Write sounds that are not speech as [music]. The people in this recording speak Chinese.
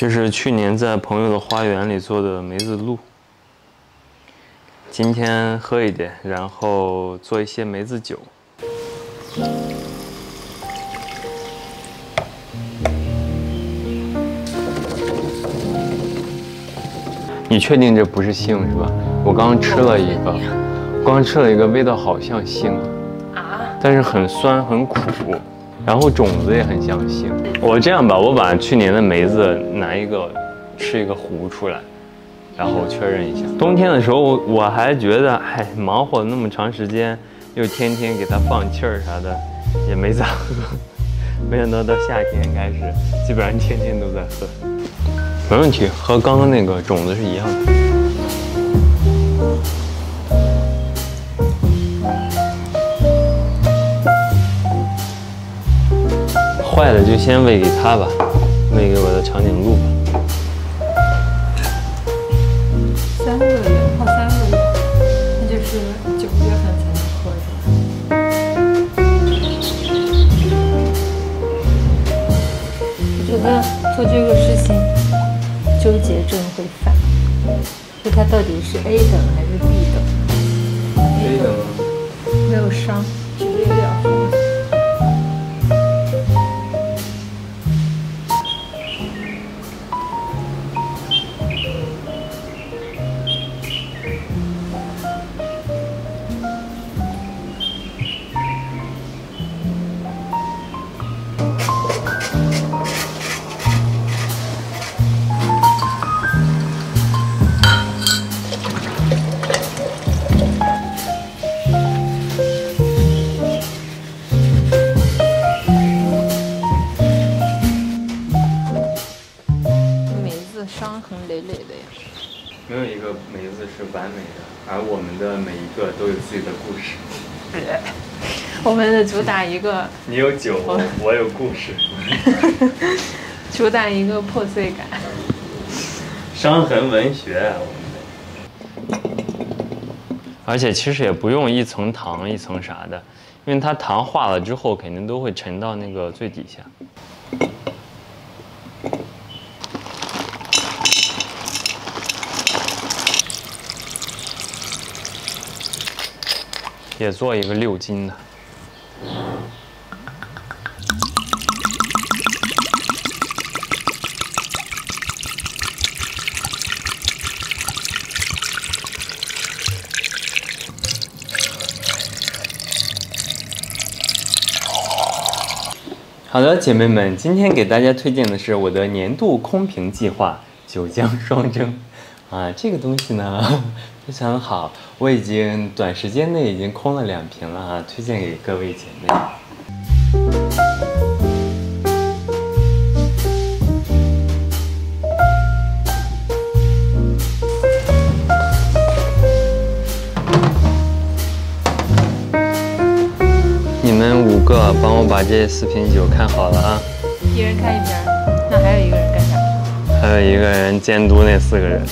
这是去年在朋友的花园里做的梅子露，今天喝一点，然后做一些梅子酒。你确定这不是杏是吧？我刚刚吃了一个，刚刚吃了一个，味道好像杏啊，但是很酸很苦，然后种子也很像杏。我这样吧，我把去年的梅子拿一个吃一个核出来，然后确认一下。冬天的时候我我还觉得，哎，忙活那么长时间，又天天给它放气儿啥的，也没咋喝。[laughs] 没想到到夏天开始，基本上天天都在喝。没问题，和刚刚那个种子是一样的。坏的就先喂给他吧，喂给我的长颈鹿吧。三个月泡三个月，那就是九月份才能喝是吧？我觉得做这个事情纠结症会犯，就它到底是 A 等还是 B 等？A 等？没有伤，伤痕累累的呀。没有一个梅子是完美的，而我们的每一个都有自己的故事。[laughs] 我们的主打一个 [laughs] 你有酒，我有故事。[laughs] 主打一个破碎感。伤痕文学啊，我们的。而且其实也不用一层糖一层啥的，因为它糖化了之后肯定都会沉到那个最底下。也做一个六斤的。好的，姐妹们，今天给大家推荐的是我的年度空瓶计划——九江双蒸。啊，这个东西呢非常好，我已经短时间内已经空了两瓶了啊，推荐给各位姐妹。你们五个帮我把这四瓶酒看好了啊！一人看一瓶一个人监督那四个人。